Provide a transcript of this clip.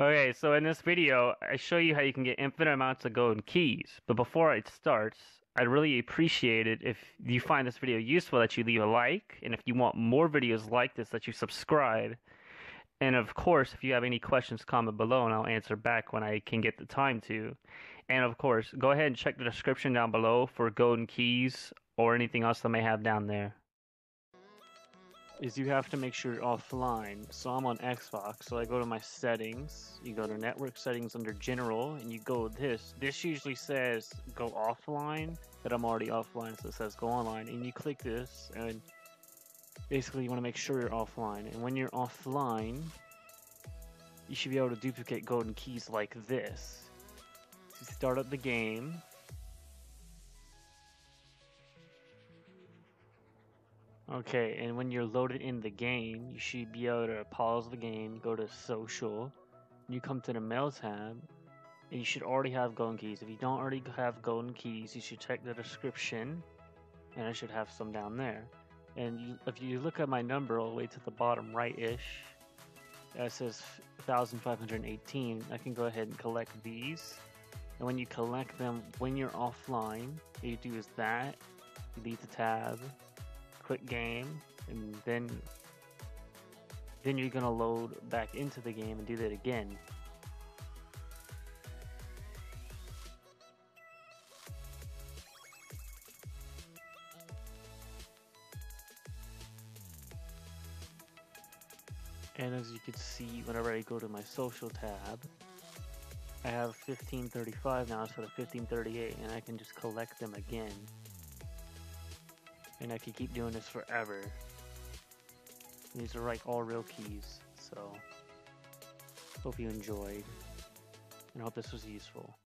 Okay, so in this video, I show you how you can get infinite amounts of golden keys. But before it starts, I'd really appreciate it if you find this video useful that you leave a like, and if you want more videos like this that you subscribe. And of course, if you have any questions, comment below and I'll answer back when I can get the time to. And of course, go ahead and check the description down below for golden keys or anything else I may have down there is you have to make sure you're offline. So I'm on Xbox, so I go to my settings. You go to network settings under general, and you go this. This usually says go offline, but I'm already offline, so it says go online. And you click this, and basically you want to make sure you're offline. And when you're offline, you should be able to duplicate golden keys like this. So start up the game, Okay, and when you're loaded in the game, you should be able to pause the game, go to social, you come to the mail tab, and you should already have golden keys. If you don't already have golden keys, you should check the description, and I should have some down there. And you, if you look at my number all the way to the bottom right-ish, it says 1518, I can go ahead and collect these. And when you collect them, when you're offline, what you do is that, delete the tab, quit game and then then you're gonna load back into the game and do that again. And as you can see whenever I go to my social tab I have 1535 now instead of 1538 and I can just collect them again and I could keep doing this forever. These are like all real keys, so hope you enjoyed and hope this was useful.